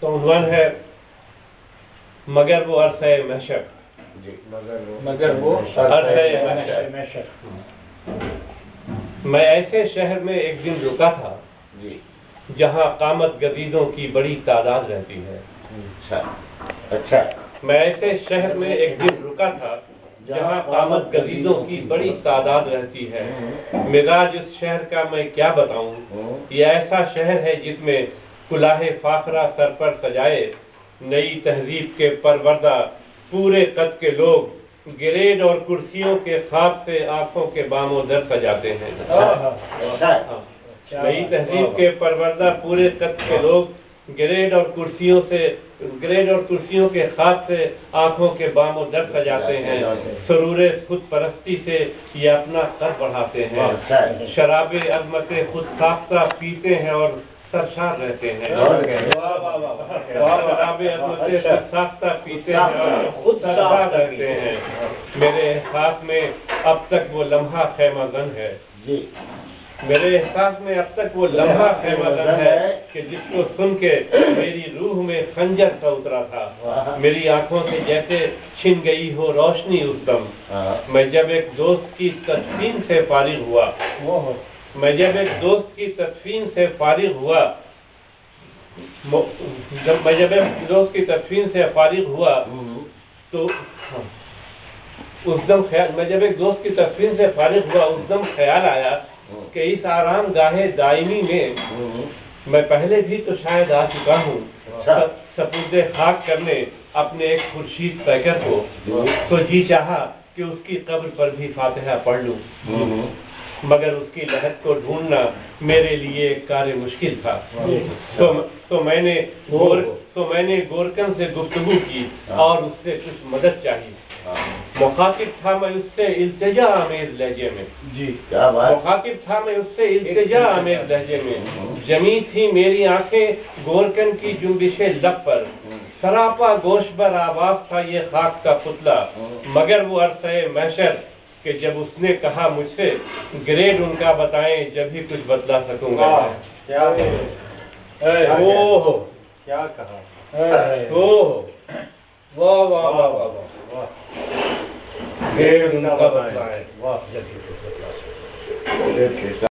तो उन्वान है मगर वो अर्थ है महशर। जी मगर वो मगर वो अर्थ है महशर। मैं ऐसे शहर में एक दिन रुका था जहाँ कामत गदीदों की बड़ी तादाद रहती है। अच्छा अच्छा। मैं ऐसे शहर में एक दिन रुका था जहाँ कामत गदीदों की बड़ी तादाद रहती है। मिजाज इस शहर का मैं क्या बताऊँ? हम्म, ये ऐसा शहर है जिसमें कुलाहे फाखरा सर पर सजाए नई तहजीब के परवरदा पूरे कद के लोग गिरेड और कुर्सियों के खाब से आँखों के बामों दर सजाते हैं। अच्छा हाँ। नई तहजीब के परवरदा पूरे कद के लोग ग्रेड और कुर्सियों से ग्रेड और कुर्सियों के खास से आँखों के बामों दर सजाते हैं। सरूर खुद परस्ती से ये अपना कद बढ़ाते हैं। शराब शराबे अजमत खुद साख्ता पीते हैं और सरशार रहते हैं। पीते हैं सरशार रहते हैं। मेरे एहसास में अब तक वो लम्हा खैमागन है। मेरे एहसास में अब तक वो लम्हा खैमागन है कि जिसको सुन के मेरी रूह में खंजर सा उतरा था। मेरी आँखों से जैसे छिन गई हो रोशनी उत्तम। हाँ। मैं जब एक दोस्त की तदफीन से फारिग हुआ मैं जब एक दोस्त की तदफीन से फारिग हुआ जब मैं जब एक दोस्त की तदफीन से फारिग हुआ हम्म, तो हाँ, उस दम ख्याल मैं जब एक दोस्त की तदफीन से फारिग हुआ उस दम ख्याल आया कि इस आराम गाहे दायमी में हम्म, मैं पहले भी तो शायद आ चुका हूँ। अच्छा। सपूदे खाक करने अपने एक खुर्शीद पैकर को तो जी चाहा कि उसकी कब्र पर भी फातिहा पढ़ लूँ। हम्म, मगर उसकी लहत को ढूंढना मेरे लिए कार्य मुश्किल था। तो तो मैंने गोर तो मैंने गोरकन से गुफ्तगू की और उससे कुछ मदद चाहिए। मुखातिब था मैं उससे इल्तिजा आमेज लहजे में। जी क्या बात। मुखातिब था मैं उससे इल्तिजा आमेज लहजे में। जमी थी मेरी आँखें गोरकन की जुम्बिशे लब पर। सरापा गोशबर आवाज़ था ये खाक का पुतला। मगर वो अरसे महशर कि जब उसने कहा मुझसे ग्रेड उनका बताएँ जब ही कुछ बदला सकूँगा क्या ओहो क्या कहा? ओहो वाह वाह वाह वाह वाह ग्रेड उनका बताएँ? वाह जल्दी है?